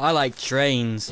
I like trains.